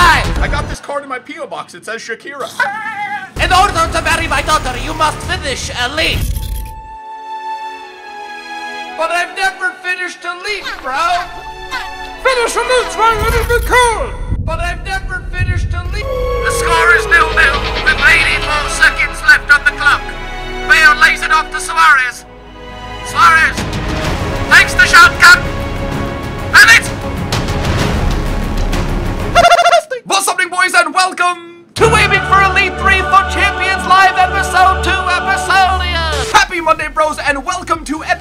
alive! I got this card in my P.O. box. It says Shakira. Ah! In order to marry my daughter, you must finish elite. But I've never finished a leaf, bro. Finish elite, right? It'll be cool. But I've never finished a leaf. The score is nil-nil, with 84 seconds left on the clock. Bale lays it off to Suarez. Suarez takes the shotgun.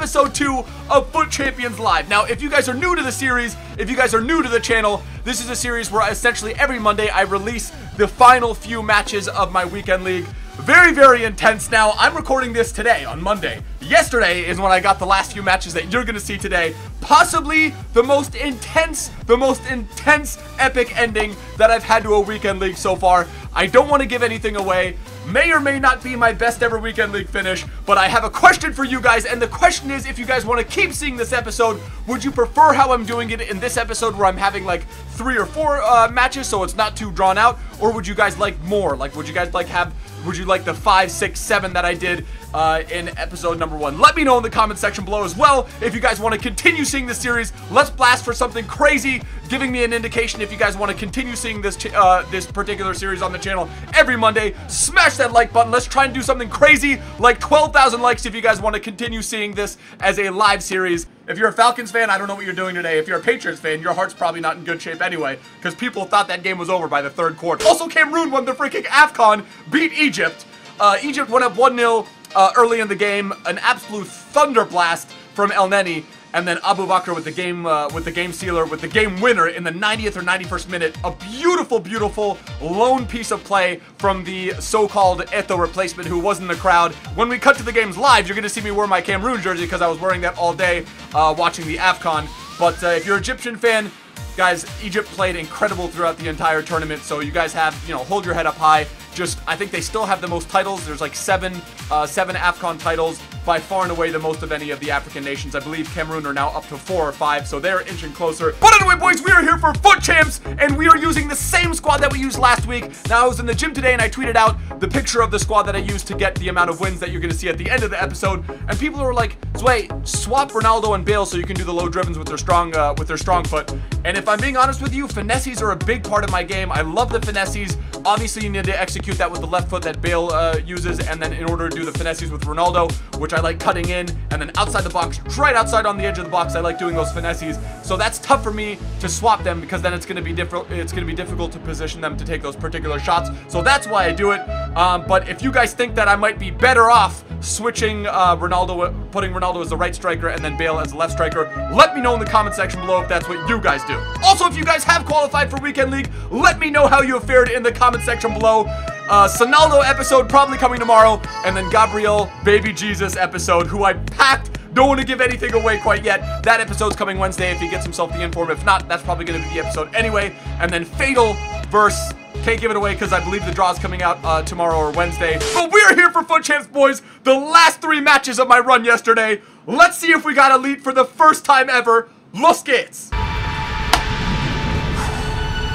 Episode 2 of FUT Champions Live. Now, if you guys are new to the series, if you guys are new to the channel, this is a series where essentially every Monday I release the final few matches of my weekend league. Very, very intense. Now, I'm recording this today on Monday. Yesterday is when I got the last few matches that you're gonna see today. Possibly the most intense, the most intense epic ending that I've had to a weekend league so far. I don't want to give anything away. May or may not be my best ever weekend league finish, but I have a question for you guys, and the question is if you guys want to keep seeing this episode, would you prefer how I'm doing it in this episode where I'm having like three or four uh, matches so it's not too drawn out, or would you guys like more? Like, would you guys like have, would you like the five, six, seven that I did uh, in episode number one? Let me know in the comment section below as well if you guys want to continue seeing this series. Let's blast for something crazy, giving me an indication if you guys want to continue seeing this uh, this particular series on the channel every Monday. Smash that like button. Let's try and do something crazy like 12,000 likes if you guys want to continue seeing this as a live series. If you're a Falcons fan, I don't know what you're doing today. If you're a Patriots fan, your heart's probably not in good shape anyway, because people thought that game was over by the third quarter. Also, Cameroon won the freaking AFCON, beat Egypt. Uh, Egypt went up 1-0 uh, early in the game, an absolute thunder blast from Elneny, and then Aboubakar with the game uh, with the game sealer with the game winner in the 90th or 91st minute. A beautiful, beautiful lone piece of play from the so-called Eto'o replacement who was in the crowd. When we cut to the games live, you're gonna see me wear my Cameroon jersey because I was wearing that all day uh, watching the AFCON. But uh, if you're an Egyptian fan, guys, Egypt played incredible throughout the entire tournament. So you guys have, you know, hold your head up high. Just, I think they still have the most titles. There's like seven, uh, seven AFCON titles, by far and away the most of any of the African nations. I believe Cameroon are now up to four or five, so they're inching closer. But anyway, boys, we are here for FUT Champs, and we are using the same squad that we used last week. Now, I was in the gym today, and I tweeted out the picture of the squad that I used to get the amount of wins that you're going to see at the end of the episode, and people were like, Sway, swap Ronaldo and Bale so you can do the low drivens with their strong, uh, with their strong foot. And if I'm being honest with you, finesses are a big part of my game. I love the finesses. Obviously, you need to execute that with the left foot that Bale uh, uses, and then in order to do the finesses with Ronaldo, which I like cutting in, and then outside the box, right outside on the edge of the box, I like doing those finesses. So that's tough for me to swap them because then it's going to be difficult. It's to be difficult to position them to take those particular shots. So that's why I do it. Um, but if you guys think that I might be better off switching uh, Ronaldo, putting Ronaldo as the right striker and then Bale as the left striker, let me know in the comment section below if that's what you guys do. Also, if you guys have qualified for Weekend League, let me know how you have fared in the comment section below. Uh, Sonaldo episode probably coming tomorrow, and then Gabriel Baby Jesus episode, who I packed. Don't want to give anything away quite yet. That episode's coming Wednesday if he gets himself the inform. If not, that's probably going to be the episode anyway. And then Fatal verse can't give it away because I believe the draw's coming out uh, tomorrow or Wednesday. But we're here for FUT Champs, boys. The last three matches of my run yesterday. Let's see if we got elite for the first time ever. Los Gates.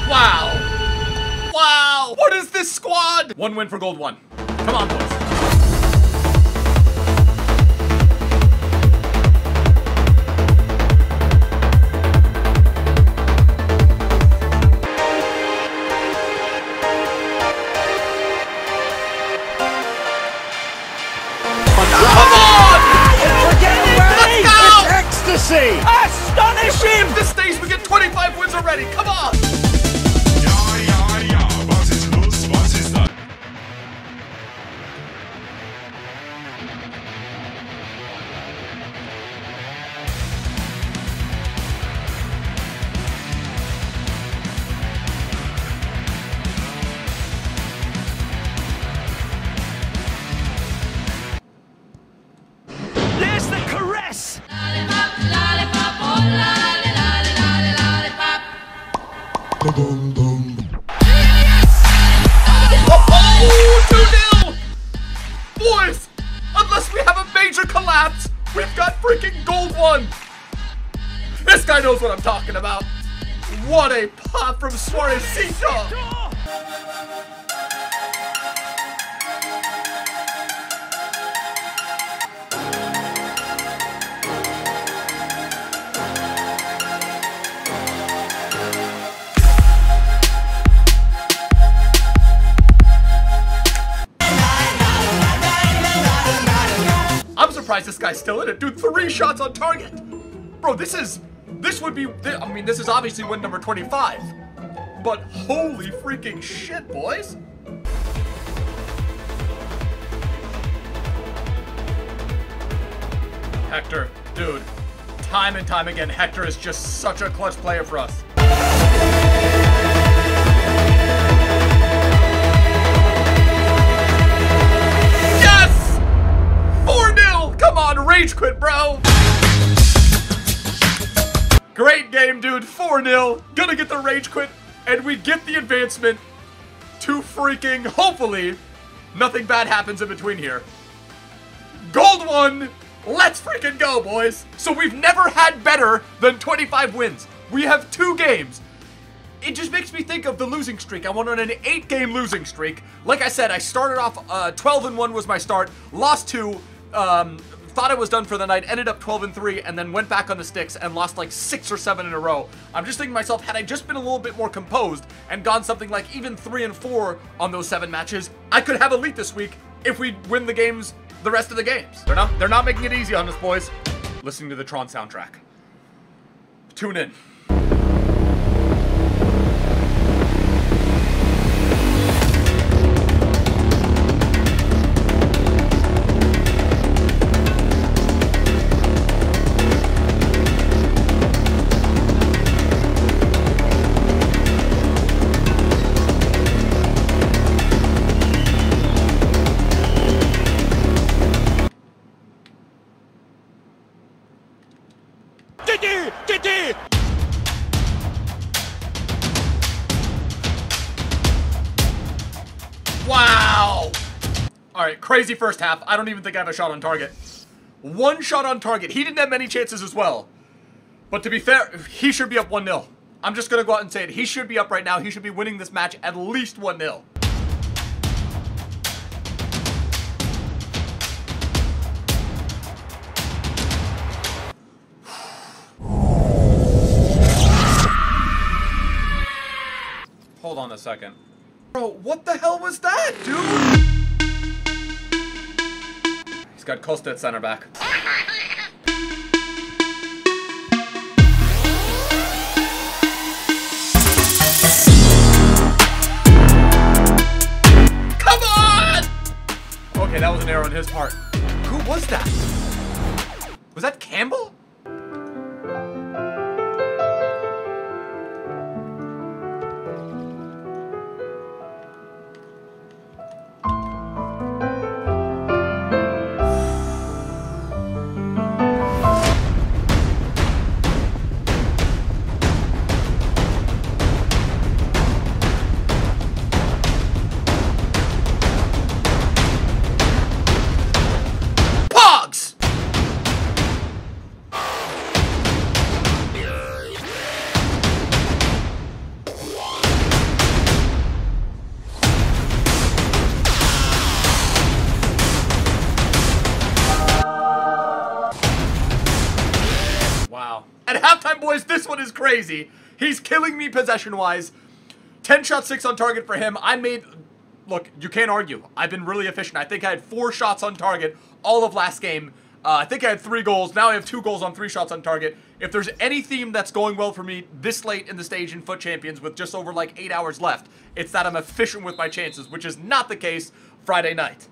Wow. Wow. What is this squad? One win for gold one. Come on, boys. Come on! Let's go! Ecstasy. Astonish him! If this stays, we get 25 wins already. Come on! Oh, 2-0! Boys, unless we have a major collapse, we've got freaking gold one! This guy knows what I'm talking about. What a pop from Suarezito! I'm this guy's still in it. Dude, three shots on target. Bro, this is, this would be, I mean, this is obviously win number 25. But holy freaking shit, boys. Hector, dude, time and time again, Hector is just such a clutch player for us. 4-0! Come on, rage quit, bro! Great game, dude. 4-0. Gonna get the rage quit, and we get the advancement to freaking, hopefully, nothing bad happens in between here. Gold one! Let's freaking go, boys! So we've never had better than 25 wins. We have two games. It just makes me think of the losing streak. I went on an eight-game losing streak. Like I said, I started off uh, 12 and one was my start, lost two, um, thought I was done for the night, ended up 12 and three, and then went back on the sticks and lost like six or seven in a row. I'm just thinking to myself, had I just been a little bit more composed and gone something like even three and four on those seven matches, I could have elite this week if we win the games, the rest of the games. They're not, they're not making it easy on us, boys. Listening to the Tron soundtrack. Tune in. Didi! Didi! Wow! Alright, crazy first half. I don't even think I have a shot on target. One shot on target. He didn't have many chances as well. But to be fair, he should be up 1-0. I'm just going to go out and say it. He should be up right now. He should be winning this match at least 1-0. Hold on a second. Bro, what the hell was that, dude? He's got Costa at center back. Come on! Okay, that was an error on his part. Who was that? Was that Campbell? Crazy. He's killing me possession-wise. 10 shots, 6 on target for him. I made... Look, you can't argue. I've been really efficient. I think I had 4 shots on target all of last game. Uh, I think I had 3 goals. Now I have 2 goals on 3 shots on target. If there's any theme that's going well for me this late in the stage in FUT Champions with just over like 8 hours left, it's that I'm efficient with my chances, which is not the case Friday night.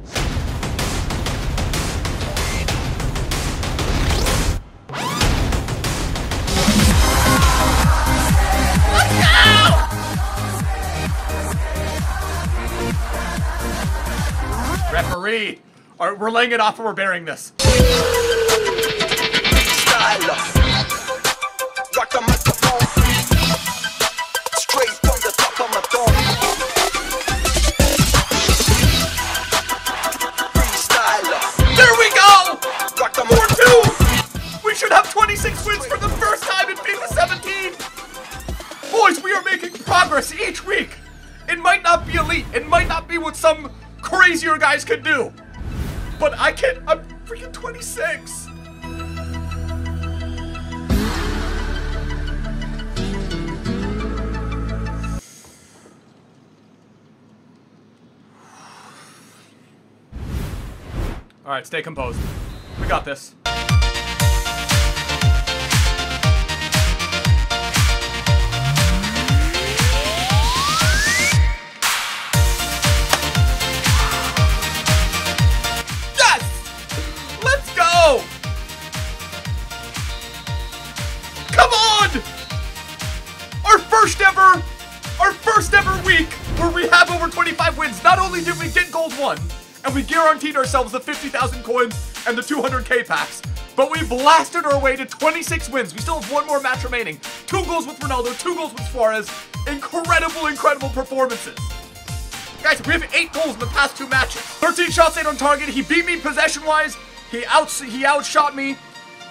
For the first time in FIFA 17! Boys, we are making progress each week. It might not be elite. It might not be what some crazier guys could do. But I can't, I'm freaking 26. All right, stay composed. We got this. Guaranteed ourselves the 50,000 coins and the 200k packs, but we blasted our way to 26 wins. We still have one more match remaining. Two goals with Ronaldo, two goals with Suarez. Incredible, incredible performances. Guys, we have eight goals in the past two matches. 13 shots, eight on target. He beat me possession-wise. He out he outshot me,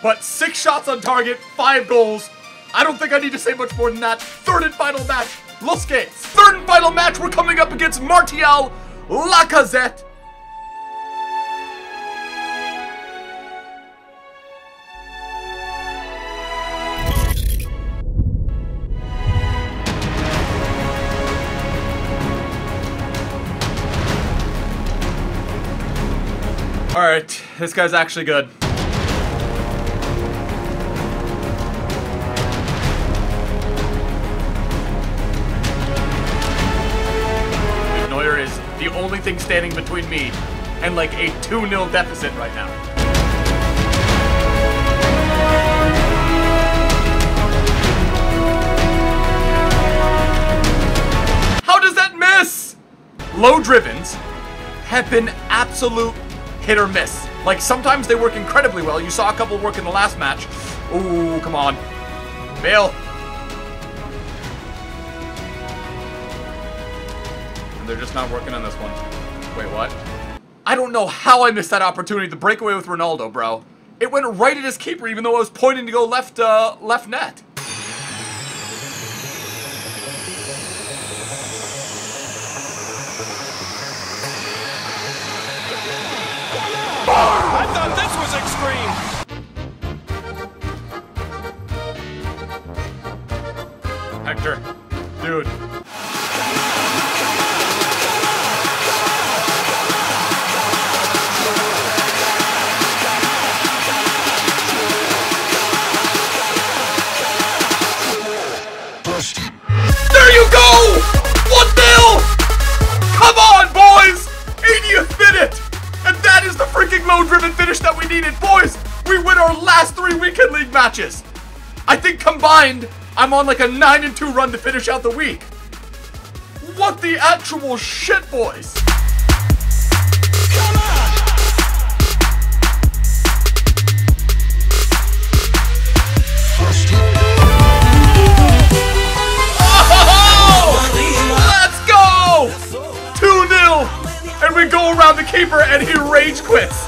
but six shots on target, five goals. I don't think I need to say much more than that. Third and final match, Los Gates. Third and final match, we're coming up against Martial Lacazette. This guy's actually good. Neuer is the only thing standing between me and like a 2-0 deficit right now. How does that miss? Low drivens have been absolute hit or miss. Like sometimes they work incredibly well. You saw a couple work in the last match. Ooh, come on. Bale. And they're just not working on this one. Wait, what? I don't know how I missed that opportunity to break away with Ronaldo, bro. It went right at his keeper even though I was pointing to go left uh left net. I thought this was extreme. Hector. Dude. Matches. I think combined, I'm on like a 9 and 2 run to finish out the week. What the actual shit, boys? Oh! Let's go! 2-0! And we go around the keeper and he rage quits.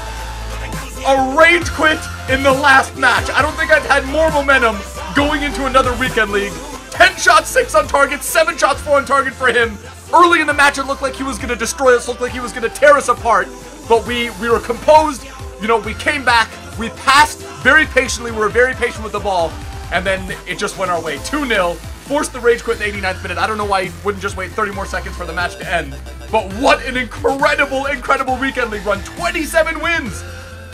A rage quit in the last match. I don't think I've had more momentum going into another weekend league. 10 shots, 6 on target, 7 shots, 4 on target for him. Early in the match, it looked like he was going to destroy us, looked like he was going to tear us apart. But we, we were composed. You know, we came back. We passed very patiently. We were very patient with the ball. And then it just went our way. 2-0. Forced the rage quit in the 89th minute. I don't know why he wouldn't just wait 30 more seconds for the match to end. But what an incredible, incredible weekend league run. 27 wins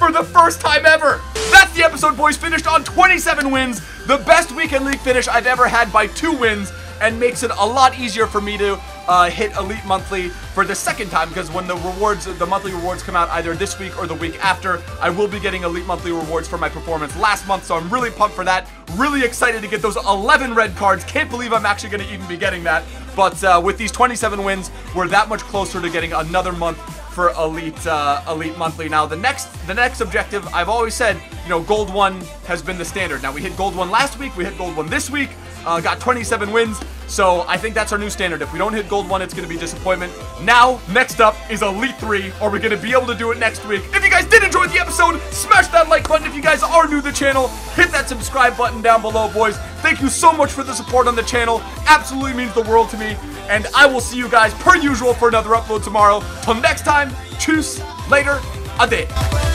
for the first time ever. That's the episode, boys. Finished on 27 wins. The best weekend league finish I've ever had by two wins and makes it a lot easier for me to uh, hit Elite Monthly for the second time because when the rewards, the monthly rewards come out either this week or the week after, I will be getting Elite Monthly rewards for my performance last month, so I'm really pumped for that. Really excited to get those 11 red cards. Can't believe I'm actually going to even be getting that. But uh, with these 27 wins, we're that much closer to getting another month for elite uh, elite monthly. Now the next the next objective I've always said you know gold one has been the standard. Now we hit gold one last week, we hit gold one this week. uh, got 27 wins. So I think that's our new standard. If we don't hit gold one, it's going to be disappointment. Now, next up is Elite 3. Are we going to be able to do it next week? If you guys did enjoy the episode, smash that like button. If you guys are new to the channel, hit that subscribe button down below, boys. Thank you so much for the support on the channel. Absolutely means the world to me. And I will see you guys per usual for another upload tomorrow. Till next time, tschüss, later, ade.